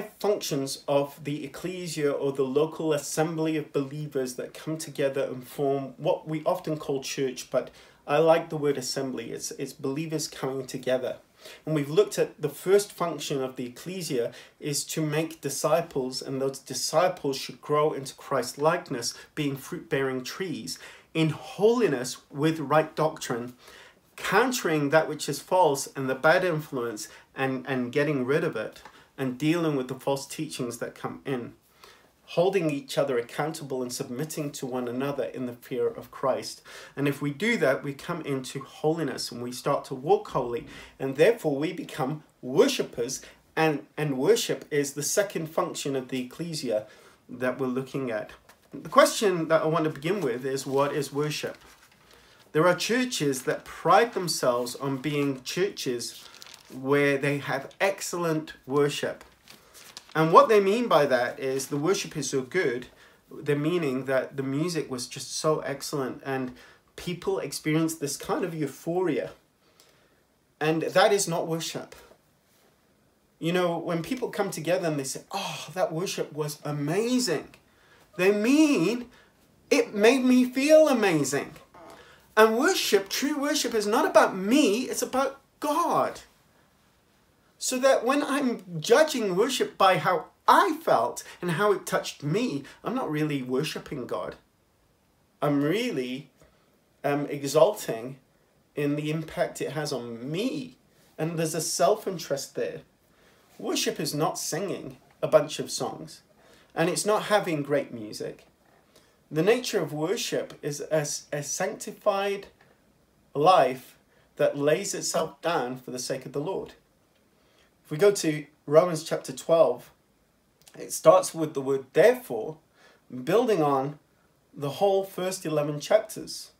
five functions of the ecclesia or the local assembly of believers that come together and form what we often call church, but I like the word assembly. It's, it's believers coming together. And we've looked at the first function of the ecclesia is to make disciples, and those disciples should grow into Christ likeness, being fruit bearing trees, in holiness with right doctrine, countering that which is false and the bad influence, and, and getting rid of it and dealing with the false teachings that come in, holding each other accountable and submitting to one another in the fear of Christ. And if we do that, we come into holiness and we start to walk holy, and therefore we become worshippers. And, and worship is the second function of the ecclesia that we're looking at. The question that I want to begin with is what is worship? There are churches that pride themselves on being churches where they have excellent worship. And what they mean by that is the worship is so good, the meaning that the music was just so excellent and people experience this kind of euphoria. And that is not worship. You know, when people come together and they say, oh, that worship was amazing, they mean it made me feel amazing. And worship, true worship, is not about me, it's about God. So that when I'm judging worship by how I felt and how it touched me, I'm not really worshiping God. I'm really um, exalting in the impact it has on me. And there's a self interest there. Worship is not singing a bunch of songs, and it's not having great music. The nature of worship is a, a sanctified life that lays itself down for the sake of the Lord. If we go to Romans chapter 12, it starts with the word therefore, building on the whole first 11 chapters.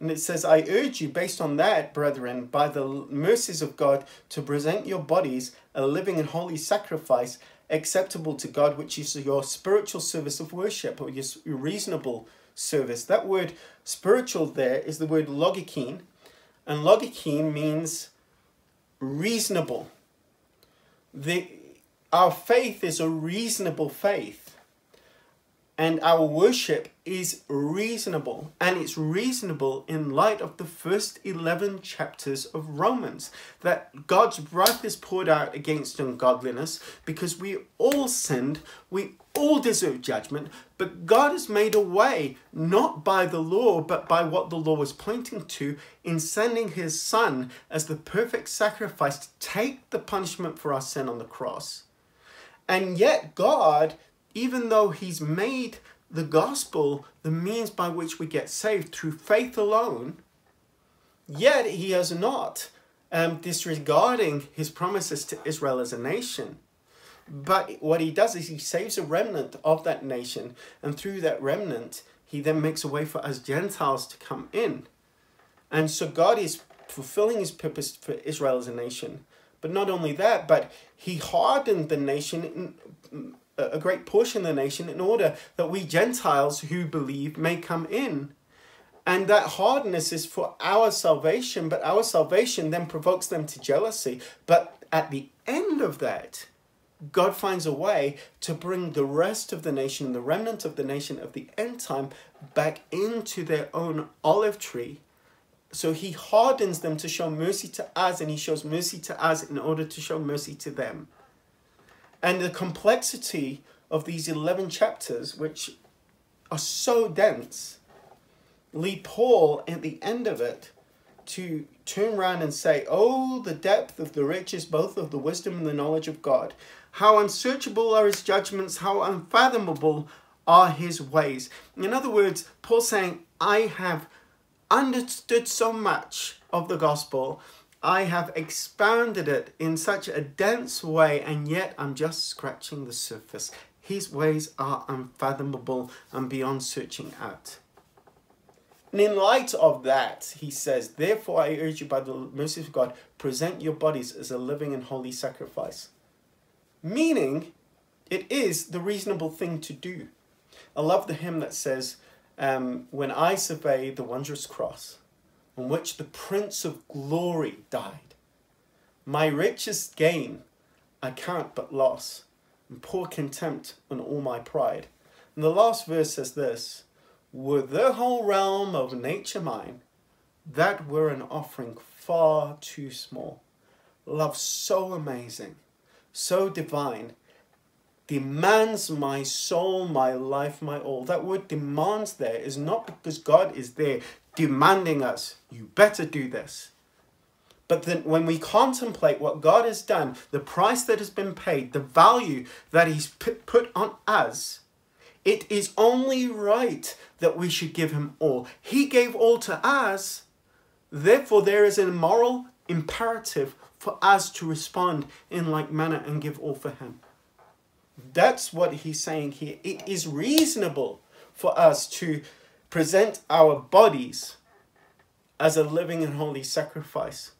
And it says, I urge you, based on that, brethren, by the mercies of God, to present your bodies a living and holy sacrifice acceptable to God, which is your spiritual service of worship or your reasonable service. That word spiritual there is the word logikene, and logikene means reasonable the, our faith is a reasonable faith. And our worship is reasonable. And it's reasonable in light of the first 11 chapters of Romans. That God's wrath is poured out against ungodliness because we all sinned, we all deserve judgment, but God has made a way, not by the law, but by what the law was pointing to, in sending his Son as the perfect sacrifice to take the punishment for our sin on the cross. And yet, God, even though he's made the gospel the means by which we get saved through faith alone, yet he has not um, disregarding his promises to Israel as a nation. But what he does is he saves a remnant of that nation, and through that remnant, he then makes a way for us Gentiles to come in. And so God is fulfilling his purpose for Israel as a nation. But not only that, but he hardened the nation, a great portion of the nation, in order that we Gentiles who believe may come in. And that hardness is for our salvation, but our salvation then provokes them to jealousy. But at the end of that, God finds a way to bring the rest of the nation, the remnant of the nation of the end time, back into their own olive tree. So he hardens them to show mercy to us, and he shows mercy to us in order to show mercy to them. And the complexity of these 11 chapters, which are so dense, lead Paul at the end of it to turn around and say, Oh, the depth of the riches, both of the wisdom and the knowledge of God. How unsearchable are his judgments, how unfathomable are his ways. In other words, Paul saying, I have understood so much of the gospel. I have expounded it in such a dense way, and yet I'm just scratching the surface. His ways are unfathomable and beyond searching out. And in light of that, he says, Therefore, I urge you by the mercy of God, present your bodies as a living and holy sacrifice meaning it is the reasonable thing to do. I love the hymn that says, um, When I survey the wondrous cross on which the Prince of Glory died, my richest gain I count but loss, and pour contempt on all my pride. And the last verse says this Were the whole realm of nature mine, that were an offering far too small. Love so amazing, so divine, demands my soul, my life, my all. That word demands there is not because God is there demanding us, you better do this. But then when we contemplate what God has done, the price that has been paid, the value that He's put on us, it is only right that we should give Him all. He gave all to us. Therefore, there is a moral imperative for us to respond in like manner and give all for Him. That's what He's saying here. It is reasonable for us to present our bodies as a living and holy sacrifice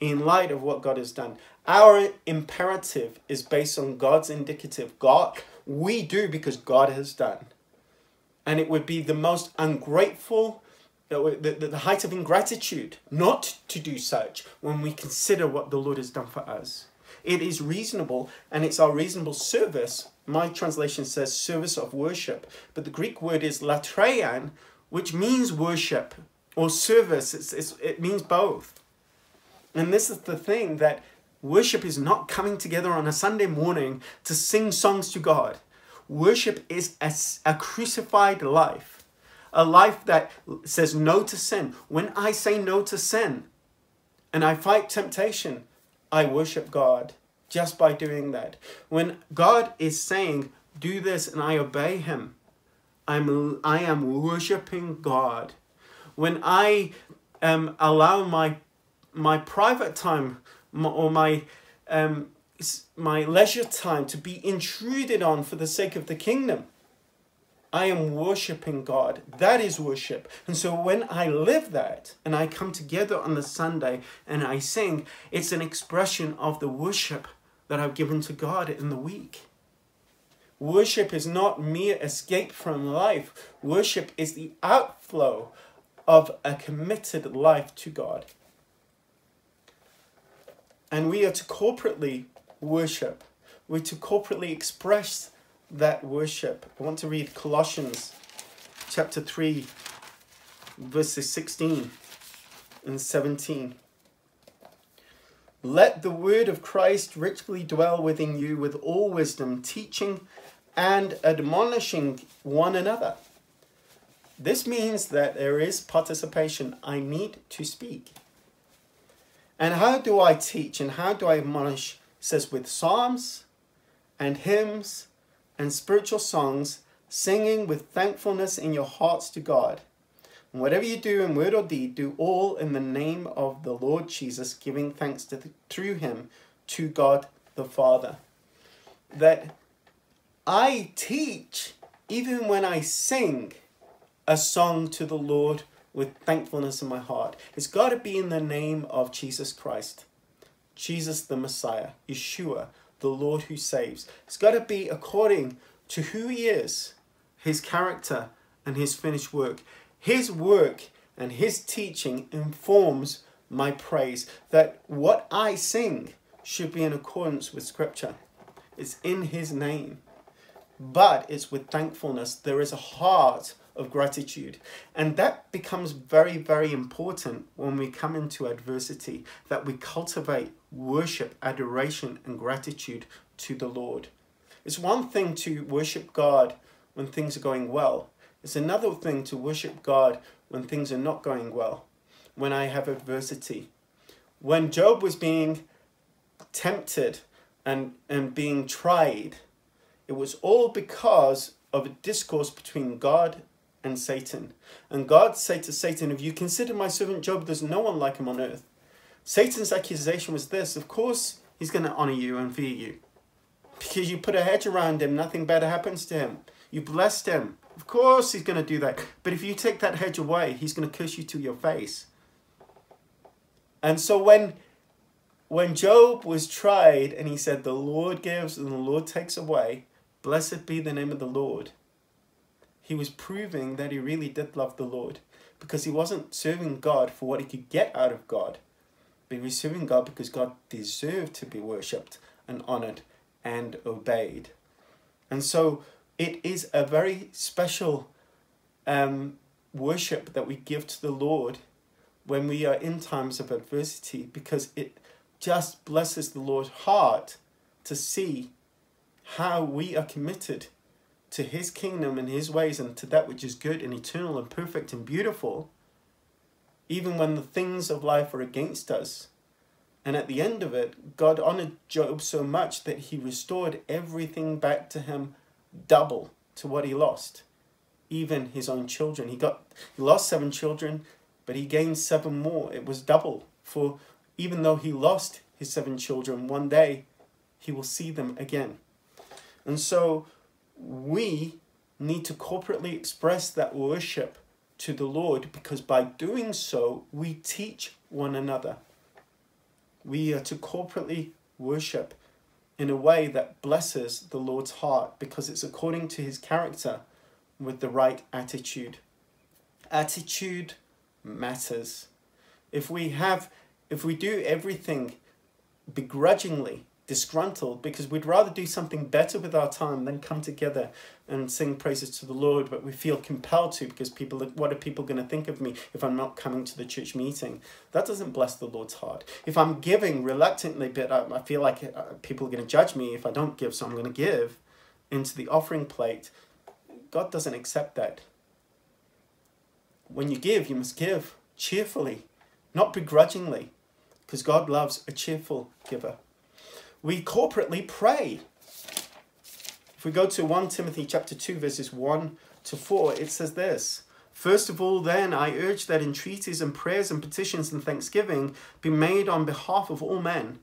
in light of what God has done. Our imperative is based on God's indicative. God, we do because God has done. And it would be the most ungrateful, the, the, the height of ingratitude not to do such when we consider what the Lord has done for us. It is reasonable and it's our reasonable service. My translation says service of worship, but the Greek word is latreian, which means worship or service. It's, it's, it means both. And this is the thing that worship is not coming together on a Sunday morning to sing songs to God. Worship is a, a crucified life, a life that says no to sin. When I say no to sin and I fight temptation, I worship God just by doing that. When God is saying, do this and I obey him, I'm, I am worshiping God. When I um, allow my my private time or my um, my leisure time to be intruded on for the sake of the kingdom. I am worshiping God. That is worship. And so when I live that and I come together on the Sunday and I sing, it's an expression of the worship that I've given to God in the week. Worship is not mere escape from life. Worship is the outflow of a committed life to God. And we are to corporately worship. We're to corporately express that worship. I want to read Colossians chapter 3, verses 16 and 17. Let the word of Christ richly dwell within you with all wisdom, teaching and admonishing one another. This means that there is participation. I need to speak. And how do I teach and how do I admonish? It says with psalms and hymns and spiritual songs, singing with thankfulness in your hearts to God. And whatever you do in word or deed, do all in the name of the Lord Jesus, giving thanks to the, through him to God the Father. That I teach even when I sing a song to the Lord with thankfulness in my heart. It's got to be in the name of Jesus Christ, Jesus the Messiah, Yeshua, the Lord who saves. It's got to be according to who he is, his character, and his finished work. His work and his teaching informs my praise, that what I sing should be in accordance with Scripture. It's in his name. But it's with thankfulness. There is a heart of gratitude. And that becomes very, very important when we come into adversity, that we cultivate worship, adoration, and gratitude to the Lord. It's one thing to worship God when things are going well. It's another thing to worship God when things are not going well, when I have adversity. When Job was being tempted and, and being tried, it was all because of a discourse between God and Satan. And God said to Satan, If you consider my servant Job, there's no one like him on earth. Satan's accusation was this Of course, he's going to honor you and fear you. Because you put a hedge around him, nothing bad happens to him. You blessed him. Of course, he's going to do that. But if you take that hedge away, he's going to curse you to your face. And so when when Job was tried and he said, The Lord gives and the Lord takes away, blessed be the name of the Lord he was proving that he really did love the Lord because he wasn't serving God for what he could get out of God, was serving God because God deserved to be worshipped and honored and obeyed. And so it is a very special um, worship that we give to the Lord when we are in times of adversity because it just blesses the Lord's heart to see how we are committed to his kingdom and his ways and to that which is good and eternal and perfect and beautiful, even when the things of life are against us. And at the end of it, God honored Job so much that he restored everything back to him double to what he lost, even his own children. He got he lost seven children, but he gained seven more. It was double. For even though he lost his seven children, one day he will see them again. And so we need to corporately express that worship to the Lord because by doing so, we teach one another. We are to corporately worship in a way that blesses the Lord's heart because it's according to his character with the right attitude. Attitude matters. If we have if we do everything begrudgingly disgruntled because we'd rather do something better with our time than come together and sing praises to the Lord, but we feel compelled to because people, what are people going to think of me if I'm not coming to the church meeting? That doesn't bless the Lord's heart. If I'm giving reluctantly, but I, I feel like uh, people are going to judge me if I don't give, so I'm going to give into the offering plate, God doesn't accept that. When you give, you must give cheerfully, not begrudgingly, because God loves a cheerful giver we corporately pray. If we go to 1 Timothy chapter 2 verses 1 to 4, it says this, First of all, then, I urge that entreaties and prayers and petitions and thanksgiving be made on behalf of all men,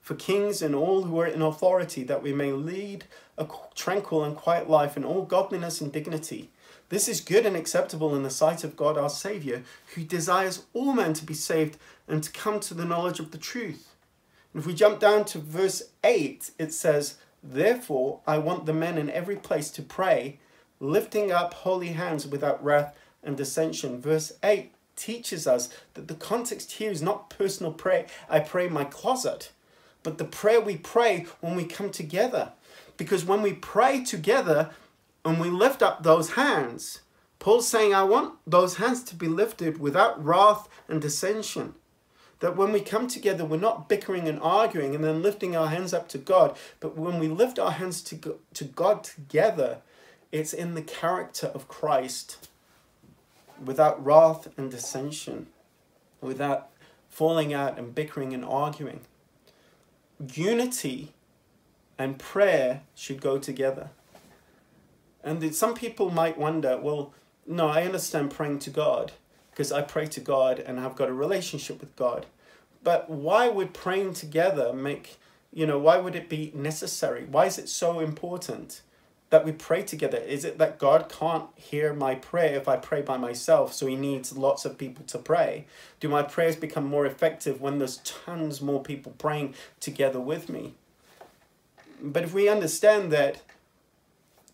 for kings and all who are in authority, that we may lead a tranquil and quiet life in all godliness and dignity. This is good and acceptable in the sight of God our Saviour, who desires all men to be saved and to come to the knowledge of the truth. If we jump down to verse 8, it says, Therefore I want the men in every place to pray, lifting up holy hands without wrath and dissension. Verse 8 teaches us that the context here is not personal prayer, I pray in my closet, but the prayer we pray when we come together. Because when we pray together and we lift up those hands, Paul's saying, I want those hands to be lifted without wrath and dissension. That when we come together, we're not bickering and arguing and then lifting our hands up to God, but when we lift our hands to, to God together, it's in the character of Christ without wrath and dissension, without falling out and bickering and arguing. Unity and prayer should go together. And some people might wonder, well, no, I understand praying to God because I pray to God and I've got a relationship with God. But why would praying together make, you know, why would it be necessary? Why is it so important that we pray together? Is it that God can't hear my prayer if I pray by myself, so he needs lots of people to pray? Do my prayers become more effective when there's tons more people praying together with me? But if we understand that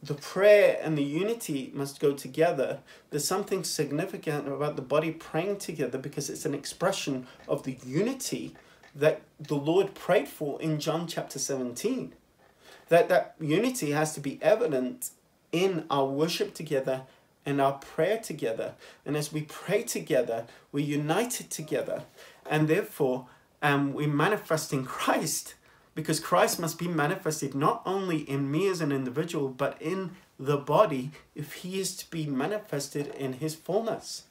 the prayer and the unity must go together. There's something significant about the body praying together because it's an expression of the unity that the Lord prayed for in John chapter 17. That that unity has to be evident in our worship together and our prayer together. And as we pray together, we're united together. And therefore, um, we're manifesting Christ because Christ must be manifested not only in me as an individual, but in the body if he is to be manifested in his fullness.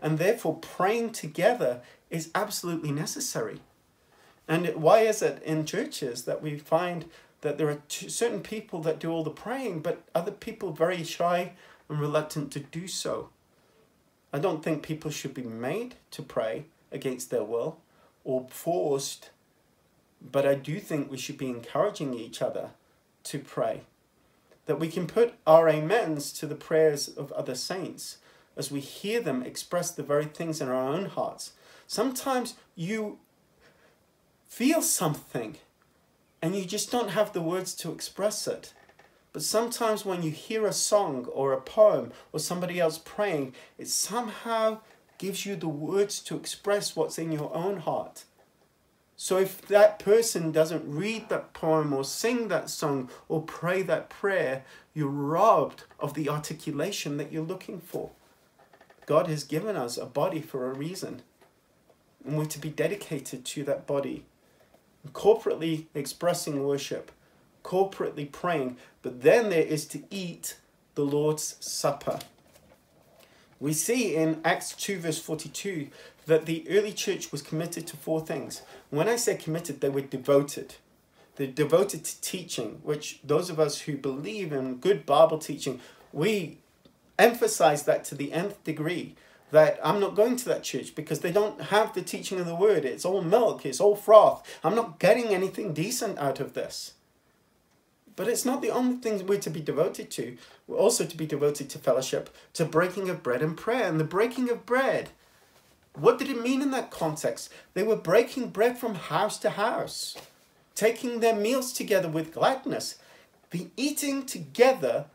And therefore, praying together is absolutely necessary. And why is it in churches that we find that there are certain people that do all the praying, but other people very shy and reluctant to do so? I don't think people should be made to pray against their will or forced but I do think we should be encouraging each other to pray. That we can put our amens to the prayers of other saints as we hear them express the very things in our own hearts. Sometimes you feel something and you just don't have the words to express it. But sometimes when you hear a song or a poem or somebody else praying, it somehow gives you the words to express what's in your own heart. So if that person doesn't read that poem or sing that song or pray that prayer, you're robbed of the articulation that you're looking for. God has given us a body for a reason. And we're to be dedicated to that body. Corporately expressing worship, corporately praying, but then there is to eat the Lord's Supper. We see in Acts 2, verse 42, that the early church was committed to four things. When I say committed, they were devoted. They're devoted to teaching, which those of us who believe in good Bible teaching, we emphasize that to the nth degree. That I'm not going to that church because they don't have the teaching of the word. It's all milk, it's all froth. I'm not getting anything decent out of this. But it's not the only thing we're to be devoted to. We're also to be devoted to fellowship, to breaking of bread and prayer. And the breaking of bread what did it mean in that context? They were breaking bread from house to house, taking their meals together with gladness. The eating together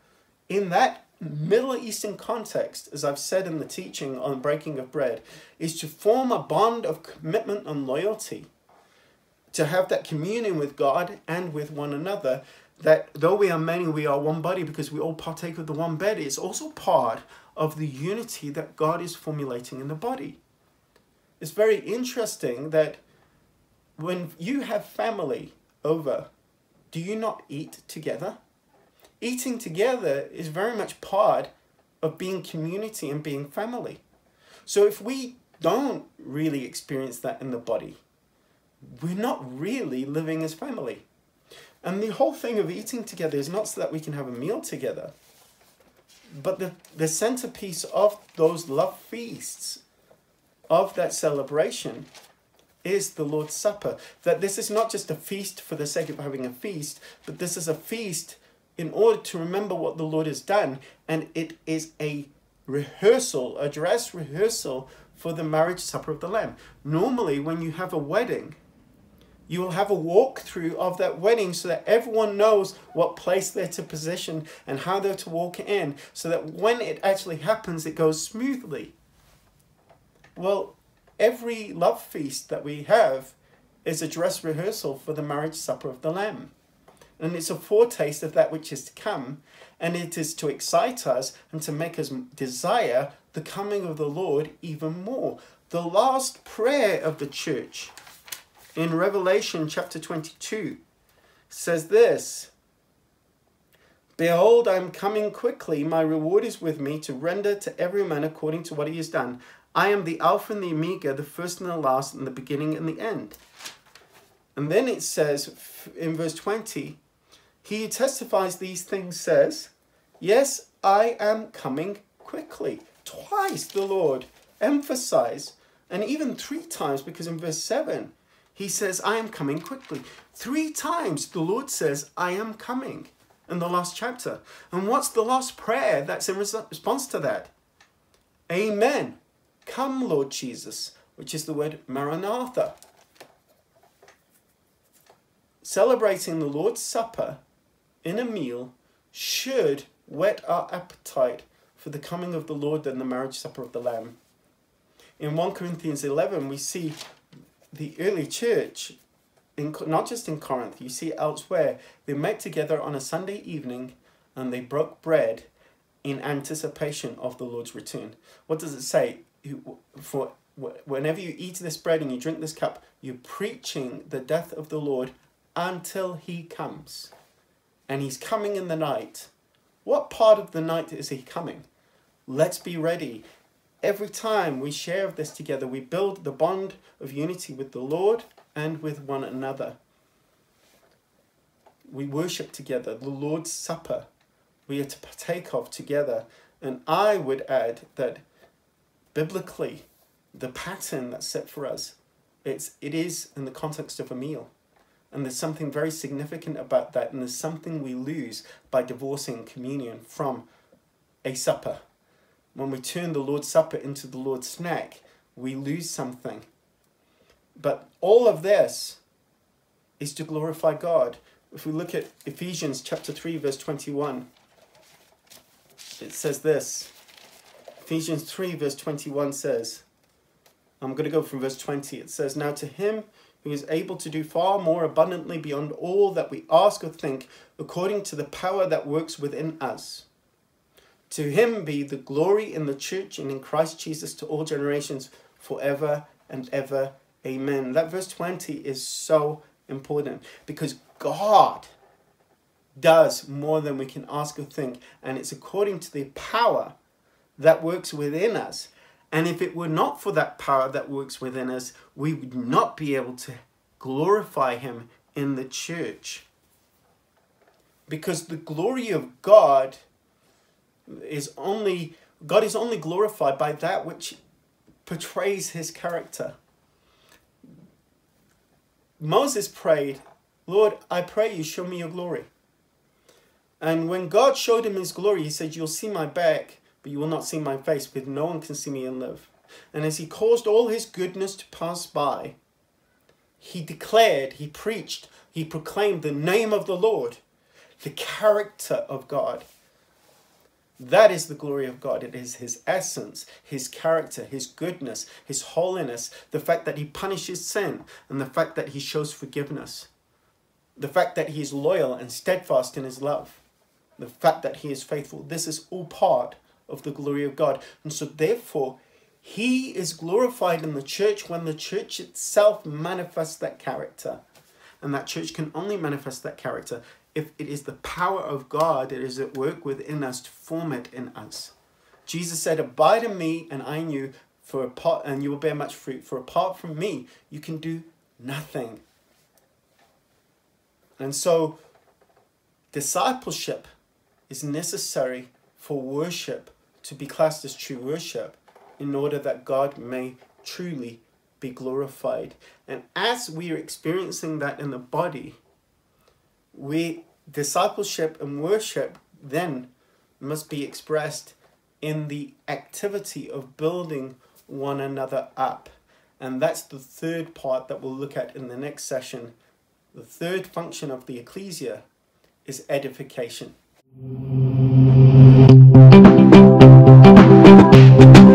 in that Middle Eastern context, as I've said in the teaching on breaking of bread, is to form a bond of commitment and loyalty, to have that communion with God and with one another. That though we are many, we are one body because we all partake of the one bed. It's also part of the unity that God is formulating in the body it's very interesting that when you have family over, do you not eat together? Eating together is very much part of being community and being family. So if we don't really experience that in the body, we're not really living as family. And the whole thing of eating together is not so that we can have a meal together, but the, the centerpiece of those love feasts of that celebration is the Lord's Supper. That this is not just a feast for the sake of having a feast, but this is a feast in order to remember what the Lord has done. And it is a rehearsal, a dress rehearsal for the marriage supper of the Lamb. Normally, when you have a wedding, you will have a walkthrough of that wedding so that everyone knows what place they're to position and how they're to walk in, so that when it actually happens, it goes smoothly. Well, every love feast that we have is a dress rehearsal for the marriage supper of the Lamb. And it's a foretaste of that which is to come, and it is to excite us and to make us desire the coming of the Lord even more. The last prayer of the church in Revelation chapter 22 says this Behold, I am coming quickly. My reward is with me to render to every man according to what he has done. I am the Alpha and the Omega, the first and the last, and the beginning and the end. And then it says in verse 20, He who testifies these things says, Yes, I am coming quickly. Twice the Lord emphasized, and even three times, because in verse 7, he says, I am coming quickly. Three times the Lord says, I am coming in the last chapter. And what's the last prayer that's in response to that? Amen. Come, Lord Jesus, which is the word Maranatha. Celebrating the Lord's Supper in a meal should whet our appetite for the coming of the Lord and the marriage supper of the Lamb. In 1 Corinthians 11, we see the early church, in, not just in Corinth, you see elsewhere, they met together on a Sunday evening and they broke bread in anticipation of the Lord's return. What does it say? For whenever you eat this bread and you drink this cup, you're preaching the death of the Lord until he comes. And he's coming in the night. What part of the night is he coming? Let's be ready. Every time we share this together, we build the bond of unity with the Lord and with one another. We worship together, the Lord's Supper we are to partake of together. And I would add that biblically, the pattern that's set for us, it's, it is in the context of a meal. And there's something very significant about that, and there's something we lose by divorcing communion from a supper. When we turn the Lord's Supper into the Lord's snack, we lose something. But all of this is to glorify God. If we look at Ephesians chapter 3, verse 21, it says this Ephesians 3, verse 21 says, I'm going to go from verse 20. It says, Now to him who is able to do far more abundantly beyond all that we ask or think, according to the power that works within us. To him be the glory in the church and in Christ Jesus to all generations, forever and ever. Amen. That verse 20 is so important because God does more than we can ask or think, and it's according to the power that works within us. And if it were not for that power that works within us, we would not be able to glorify Him in the church. Because the glory of God is only, God is only glorified by that which portrays His character. Moses prayed, Lord, I pray you show me your glory. And when God showed him his glory, he said, You'll see my back, but you will not see my face, because no one can see me and live. And as he caused all his goodness to pass by, he declared, he preached, he proclaimed the name of the Lord, the character of God. That is the glory of God. It is His essence, His character, His goodness, His holiness, the fact that He punishes sin, and the fact that He shows forgiveness, the fact that He is loyal and steadfast in His love the fact that he is faithful. This is all part of the glory of God. And so, therefore, he is glorified in the church when the church itself manifests that character. And that church can only manifest that character if it is the power of God that is at work within us to form it in us. Jesus said, Abide in me, and I in you, for apart, and you will bear much fruit. For apart from me, you can do nothing. And so, discipleship is necessary for worship to be classed as true worship in order that God may truly be glorified. And as we are experiencing that in the body, we discipleship and worship then must be expressed in the activity of building one another up. And that's the third part that we'll look at in the next session. The third function of the ecclesia is edification. Thank you.